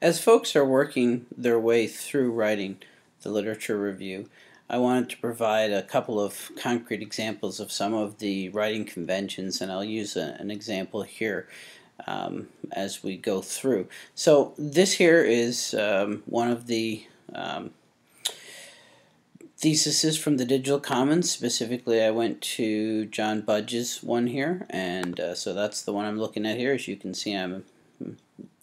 As folks are working their way through writing the literature review, I wanted to provide a couple of concrete examples of some of the writing conventions, and I'll use a, an example here um, as we go through. So this here is um, one of the um, theses from the Digital Commons. Specifically, I went to John Budge's one here, and uh, so that's the one I'm looking at here. As you can see, I'm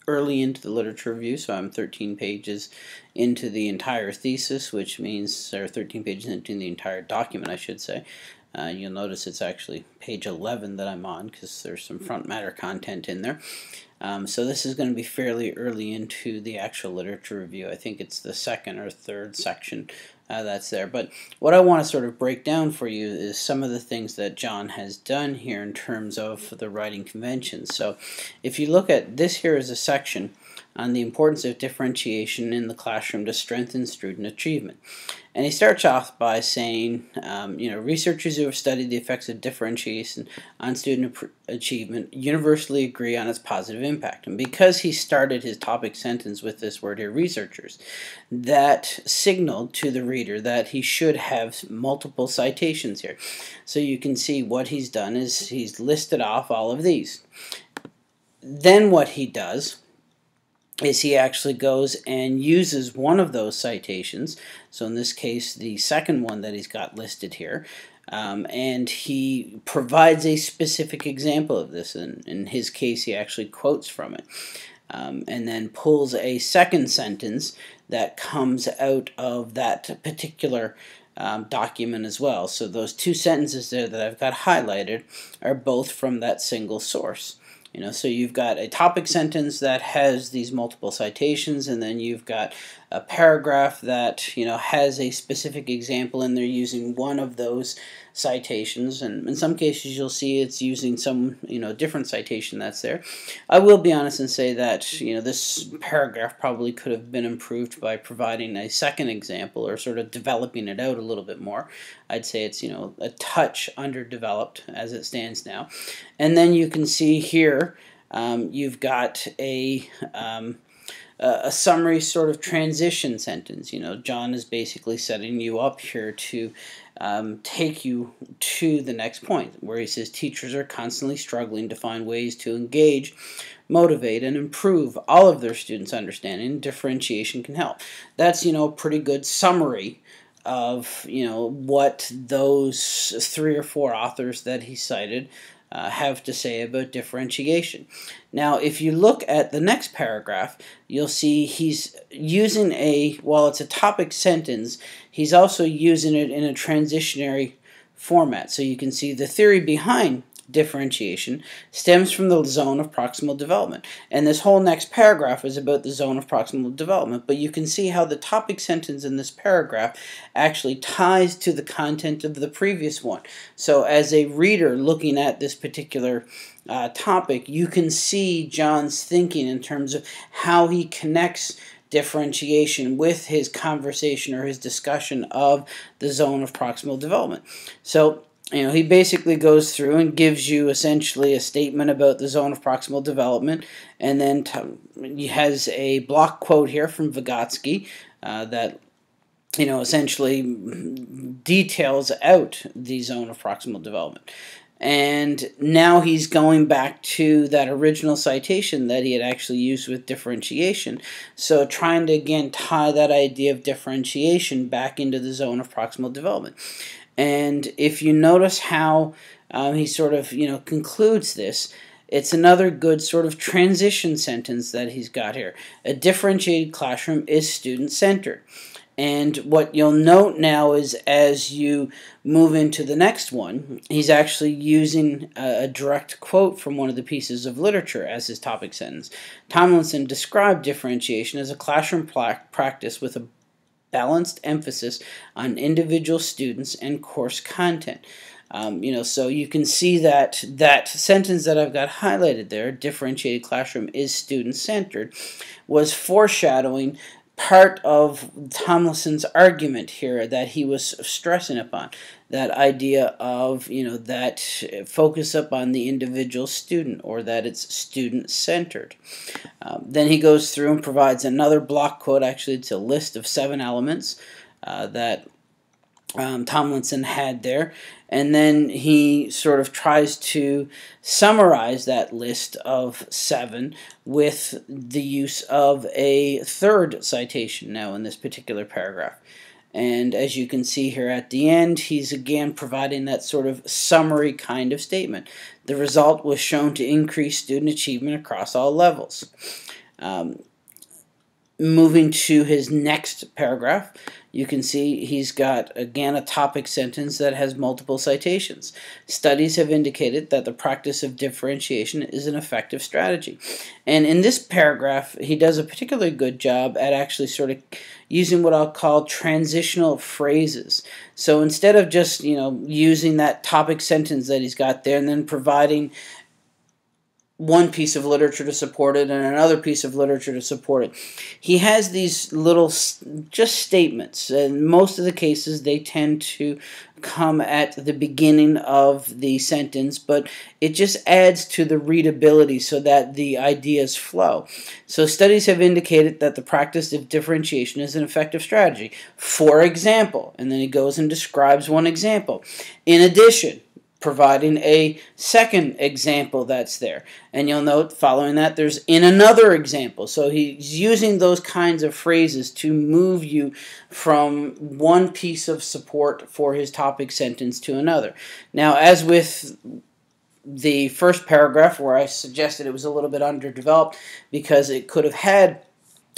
early into the literature review, so I'm 13 pages into the entire thesis, which means, or 13 pages into the entire document, I should say. Uh, you'll notice it's actually page 11 that I'm on because there's some front matter content in there. Um, so this is going to be fairly early into the actual literature review. I think it's the second or third section uh, that's there. But what I want to sort of break down for you is some of the things that John has done here in terms of the writing conventions. So if you look at this here is a section on the importance of differentiation in the classroom to strengthen student achievement. And he starts off by saying, um, you know, researchers who have studied the effects of differentiation on student achievement universally agree on its positive impact. And because he started his topic sentence with this word here, researchers, that signaled to the reader that he should have multiple citations here. So you can see what he's done is he's listed off all of these. Then what he does is he actually goes and uses one of those citations. So in this case, the second one that he's got listed here. Um, and he provides a specific example of this. And in his case, he actually quotes from it. Um, and then pulls a second sentence that comes out of that particular um, document as well. So those two sentences there that I've got highlighted are both from that single source. You know, so you've got a topic sentence that has these multiple citations, and then you've got a paragraph that you know has a specific example, and they're using one of those citations. And in some cases, you'll see it's using some you know different citation that's there. I will be honest and say that you know this paragraph probably could have been improved by providing a second example or sort of developing it out a little bit more. I'd say it's you know a touch underdeveloped as it stands now. And then you can see here um, you've got a um, a summary sort of transition sentence. You know, John is basically setting you up here to um, take you to the next point, where he says teachers are constantly struggling to find ways to engage, motivate, and improve all of their students' understanding. Differentiation can help. That's you know a pretty good summary of you know what those three or four authors that he cited uh, have to say about differentiation. Now, if you look at the next paragraph, you'll see he's using a, while it's a topic sentence, he's also using it in a transitionary format. So you can see the theory behind differentiation stems from the zone of proximal development. And this whole next paragraph is about the zone of proximal development, but you can see how the topic sentence in this paragraph actually ties to the content of the previous one. So as a reader looking at this particular uh, topic, you can see John's thinking in terms of how he connects differentiation with his conversation or his discussion of the zone of proximal development. So you know, he basically goes through and gives you essentially a statement about the zone of proximal development, and then he has a block quote here from Vygotsky uh, that, you know, essentially details out the zone of proximal development. And now he's going back to that original citation that he had actually used with differentiation. So trying to again tie that idea of differentiation back into the zone of proximal development. And if you notice how um, he sort of, you know, concludes this, it's another good sort of transition sentence that he's got here. A differentiated classroom is student centered. And what you'll note now is as you move into the next one, he's actually using a, direct quote from one of the pieces of literature as his topic sentence. Tomlinson described differentiation as a classroom practice with a balanced emphasis on individual students and course content. Um, you know, so you can see that that sentence that I've got highlighted there, differentiated classroom is student-centered, was foreshadowing part of Tomlinson's argument here that he was stressing upon that idea of you know that focus up on the individual student or that it's student centered um, then he goes through and provides another block quote actually it's a list of seven elements uh, that um, Tomlinson had there. And then he sort of tries to summarize that list of seven with the use of a third citation now in this particular paragraph. And as you can see here at the end, he's again providing that sort of summary kind of statement. The result was shown to increase student achievement across all levels. Um, moving to his next paragraph, you can see he's got again a topic sentence that has multiple citations. Studies have indicated that the practice of differentiation is an effective strategy. And in this paragraph, he does a particularly good job at actually sort of using what I'll call transitional phrases. So instead of just, you know, using that topic sentence that he's got there and then providing one piece of literature to support it and another piece of literature to support it. He has these little just statements, and most of the cases they tend to come at the beginning of the sentence, but it just adds to the readability so that the ideas flow. So, studies have indicated that the practice of differentiation is an effective strategy. For example, and then he goes and describes one example. In addition, providing a second example that's there. And you'll note following that there's in another example. So he's using those kinds of phrases to move you from one piece of support for his topic sentence to another. Now, as with the first paragraph where I suggested it was a little bit underdeveloped because it could have had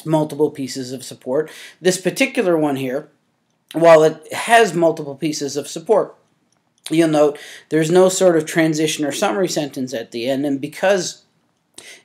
multiple pieces of support, this particular one here, while it has multiple pieces of support, you'll note there's no sort of transition or summary sentence at the end, and because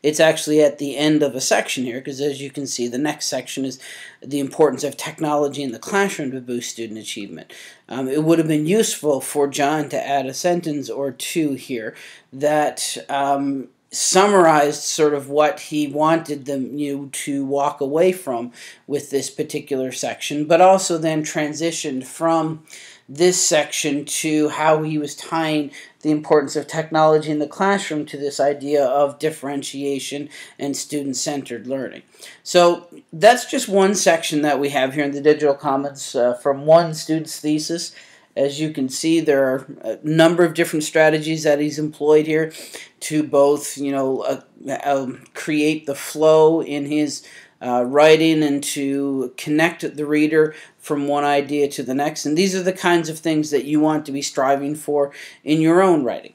it's actually at the end of a section here, because as you can see, the next section is the importance of technology in the classroom to boost student achievement. Um, it would have been useful for John to add a sentence or two here that um, summarized sort of what he wanted them you to walk away from with this particular section, but also then transitioned from this section to how he was tying the importance of technology in the classroom to this idea of differentiation and student centered learning. So that's just one section that we have here in the Digital Commons uh, from one student's thesis. As you can see, there are a number of different strategies that he's employed here to both, you know, uh, uh, create the flow in his uh, writing and to connect the reader from one idea to the next. And these are the kinds of things that you want to be striving for in your own writing.